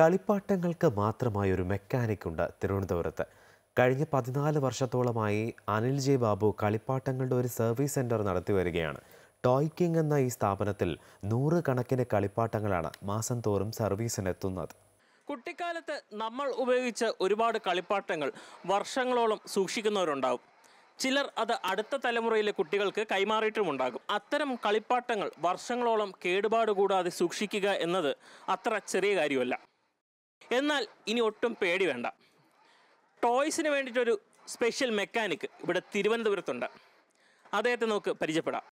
കളിപ്പാട്ടങ്ങൾക്ക് മാത്രമായി ഒരു മെക്കാനിക് ഉണ്ട് തിരുവനന്തപുരത്ത്. കഴിഞ്ഞ പതിനാല് വർഷത്തോളമായി അനിൽ ജെ ബാബു കളിപ്പാട്ടങ്ങളുടെ ഒരു സർവീസ് സെന്റർ നടത്തി വരികയാണ്. ടോയ് എന്ന ഈ സ്ഥാപനത്തിൽ നൂറുകണക്കിന് കളിപ്പാട്ടങ്ങളാണ് മാസം തോറും സർവീസിനെത്തുന്നത് കുട്ടിക്കാലത്ത് നമ്മൾ ഉപയോഗിച്ച ഒരുപാട് കളിപ്പാട്ടങ്ങൾ വർഷങ്ങളോളം സൂക്ഷിക്കുന്നവരുണ്ടാവും. ചിലർ അത് അടുത്ത തലമുറയിലെ കുട്ടികൾക്ക് കൈമാറിയിട്ടുമുണ്ടാകും അത്തരം കളിപ്പാട്ടങ്ങൾ വർഷങ്ങളോളം കേടുപാട് കൂടാതെ സൂക്ഷിക്കുക എന്നത് അത്ര ചെറിയ കാര്യമല്ല. എന്നാൽ ഇനി ഒട്ടും പേടി വേണ്ട. ടോയ്സിന് വേണ്ടിയിട്ടൊരു സ്പെഷ്യൽ മെക്കാനിക് ഇവിടെ തിരുവനന്തപുരത്തുണ്ട്. അദ്ദേഹത്തെ നമുക്ക് പരിചയപ്പെടാം.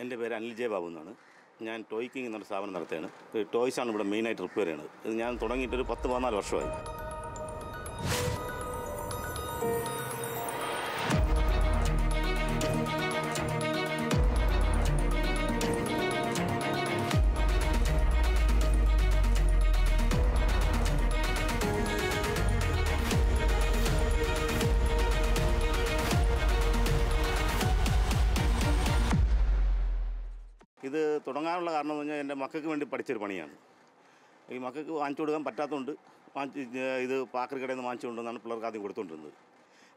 എന്റെ പേര് അനിൽ ജെ ബാബു എന്നാണ്. ഞാൻ ടോയ്ക്കിങ് എന്നൊരു സ്ഥാപനം നടത്തുകയാണ്. ടോയ്സാണ് ഇവിടെ മെയിനായിട്ട് റിപ്പയർ ചെയ്യുന്നത്. ഇത് ഞാൻ തുടങ്ങിയിട്ടൊരു പത്ത് പതിനാല് വർഷമായി. ഇത് തുടങ്ങാനുള്ള കാരണം എന്ന് പറഞ്ഞാൽ എന്റെ മക്കൾക്ക് വേണ്ടി പഠിച്ചൊരു പണിയാണ്. ഈ മക്കൾക്ക് വാങ്ങിച്ചു കൊടുക്കാൻ പറ്റാത്തതുകൊണ്ട് വാങ്ങിച്ച് ഇത് പാക്കറി കടയിൽ നിന്ന് വാങ്ങിച്ചു കൊണ്ടുവന്നാണ് പിള്ളേർക്ക് ആദ്യം കൊടുത്തുകൊണ്ടിരുന്നത്.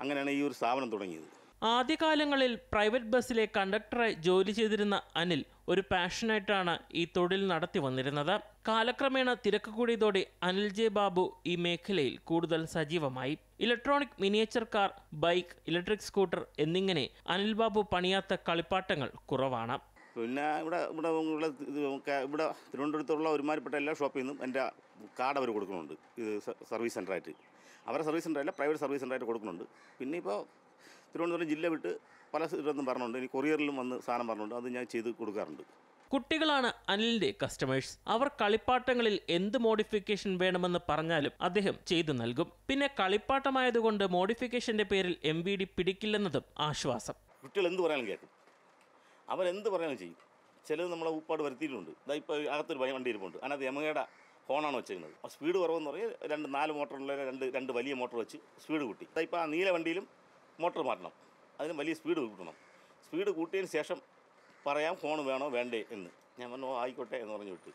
അങ്ങനെയാണ് ഈ ഒരു സ്ഥാപനം തുടങ്ങിയത്. ആദ്യകാലങ്ങളിൽ പ്രൈവറ്റ് ബസ്സിലെ കണ്ടക്ടറായി ജോലി ചെയ്തിരുന്ന അനിൽ ഒരു പാഷനായിട്ടാണ് ഈ തൊഴിൽ നടത്തി വന്നിരുന്നത്. കാലക്രമേണ തിരക്ക് കൂടിയതോടെ അനിൽ ജെ ബാബു ഈ മേഖലയിൽ കൂടുതൽ സജീവമായി. Electronic miniature car bike electric scooter എന്നിങ്ങനെ അനിൽ ബാബു പണിയാത്ത കളിപ്പാട്ടങ്ങൾ കുറവാണ്. പിന്നെ ഇവിടെ ഇവിടെ ഉള്ള ഇവിടെ തിരുവനന്തപുരത്തുള്ള ഒരുമാതിരിപ്പെട്ട എല്ലാ ഷോപ്പിൽ നിന്നും എന്റെ കാർഡ് അവർ കൊടുക്കുന്നുണ്ട്. ഇത് സർവീസ് സെന്ററായിട്ട്. അവരെ സർവീസ് സെന്ററല്ല പ്രൈവറ്റ് സർവീസ് സെന്ററായിട്ട് കൊടുക്കുന്നുണ്ട്. പിന്നെ ഇപ്പോൾ തിരുവനന്തപുരം ജില്ല വിട്ട് പല സ്ഥലത്തും പറഞ്ഞുണ്ട് ഇനി കൊറിയറിലും വന്ന് സാധനം പറഞ്ഞുണ്ട് അത് ഞാൻ ചെയ്ത് കൊടുക്കാറുണ്ട്. കുട്ടികളാണ് അനിലിന്റെ കസ്റ്റമേഴ്സ്. അവർ കളിപ്പാട്ടങ്ങളിൽ എന്ത് മോഡിഫിക്കേഷൻ വേണമെന്ന് പറഞ്ഞാലും അദ്ദേഹം ചെയ്തു നൽകും. പിന്നെ കളിപ്പാട്ടമായതുകൊണ്ട് മോഡിഫിക്കേഷന്റെ പേരിൽ എം വി ഡി പിടിക്കില്ലെന്നതും ആശ്വാസം. കുട്ടികൾ എന്ത് പറയാനും കേൾക്കും. അവരെന്ത് പറയാനും ചെയ്യും. ചിലത് നമ്മളെ ഉപ്പാട് വരുത്തിയിട്ടുണ്ട്. ഇതാ ഇപ്പോൾ അകത്തൊരു ഭയം വണ്ടി ഇരിപ്പുണ്ട്. അതിനകത്ത് യമകയുടെ ഹോണാണ് വെച്ചിരിക്കുന്നത് അപ്പോൾ സ്പീഡ് കുറവെന്ന് പറഞ്ഞാൽ രണ്ട് നാല് മോട്ടറുള്ള രണ്ട് രണ്ട് വലിയ മോട്ടർ വെച്ച് സ്പീഡ് കൂട്ടി. ഇപ്പോൾ ആ നീല വണ്ടിയിലും മോട്ടർ മാറ്റണം. അതിന് വലിയ സ്പീഡ് കൂട്ടണം. സ്പീഡ് കൂട്ടിയതിന് ശേഷം പറയാം ഫോൺ വേണോ വേണ്ടേ എന്ന്. ഞാൻ പറഞ്ഞു ആയിക്കോട്ടെ എന്ന് പറഞ്ഞു വിട്ട്.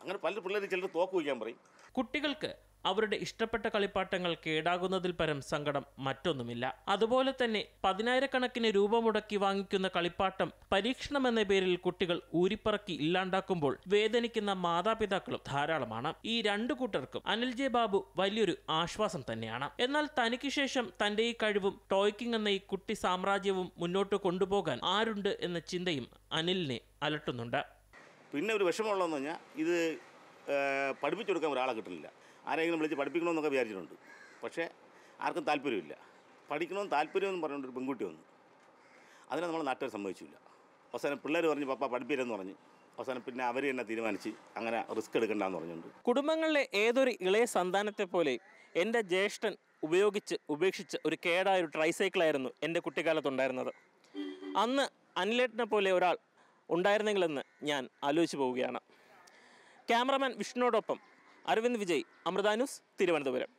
അങ്ങനെ പല പിള്ളേർ ചിലർ തോക്ക് വയ്ക്കാൻ പറയും. കുട്ടികൾക്ക് അവരുടെ ഇഷ്ടപ്പെട്ട കളിപ്പാട്ടങ്ങൾ കേടാകുന്നതിൽ പരം സങ്കടം മറ്റൊന്നുമില്ല. അതുപോലെ തന്നെ പതിനായിരക്കണക്കിന് രൂപ മുടക്കി വാങ്ങിക്കുന്ന കളിപ്പാട്ടം പരീക്ഷണം എന്ന പേരിൽ കുട്ടികൾ ഊരിപ്പറക്കി ഇല്ലാണ്ടാക്കുമ്പോൾ വേദനിക്കുന്ന മാതാപിതാക്കളും ധാരാളമാണ്. ഈ രണ്ടു കൂട്ടർക്കും അനിൽ ജെ ബാബു വലിയൊരു ആശ്വാസം തന്നെയാണ്. എന്നാൽ തനിക്ക് ശേഷം തന്റെ ഈ കഴിവും ടോയ്ക്കിംഗ് എന്ന ഈ കുട്ടി സാമ്രാജ്യവും മുന്നോട്ട് കൊണ്ടുപോകാൻ ആരുണ്ട് എന്ന ചിന്തയും അനിലിനെ അലട്ടുന്നുണ്ട്. പിന്നെ ഒരു വിഷമമുള്ളതെന്ന് പറഞ്ഞാൽ ഇത് പഠിപ്പിച്ചു കൊടുക്കാൻ ഒരാളെ കിട്ടുന്നില്ല. ആരെങ്കിലും വിളിച്ച് പഠിപ്പിക്കണമെന്നൊക്കെ വിചാരിച്ചിട്ടുണ്ട്. പക്ഷേ ആർക്കും താല്പര്യമില്ല. പഠിക്കണമെന്ന് താല്പര്യമെന്ന് പറഞ്ഞുകൊണ്ട് പെൺകുട്ടി വന്നു. അതിനെ നമ്മൾ നാട്ടുകാർ സമ്മതിച്ചില്ല. അവസാനം പിള്ളേർ പറഞ്ഞു പപ്പ പഠിപ്പിക്കരുതെന്ന് പറഞ്ഞു. അവസാനം പിന്നെ അവർ തന്നെ തീരുമാനിച്ച് അങ്ങനെ റിസ്ക് എടുക്കണ്ടെന്ന് പറഞ്ഞുണ്ട് കുടുംബങ്ങളിലെ ഏതൊരു ഇളയ സന്താനത്തെ പോലെ എന്റെ ജ്യേഷ്ഠൻ ഉപയോഗിച്ച് ഉപേക്ഷിച്ച് ഒരു കേടായ ഒരു ട്രൈസൈക്കിളായിരുന്നു എന്റെ കുട്ടിക്കാലത്തുണ്ടായിരുന്നത്. അന്ന് അനിലേട്ടനെ പോലെ ഒരാൾ ഉണ്ടായിരുന്നെങ്കിലെന്ന് ഞാൻ ആലോചിച്ച് പോവുകയാണ്. ക്യാമറമാൻ വിഷ്ണുവോടൊപ്പം അരവിന്ദ് വിജയ് അമൃത ന്യൂസ് തിരുവനന്തപുരം.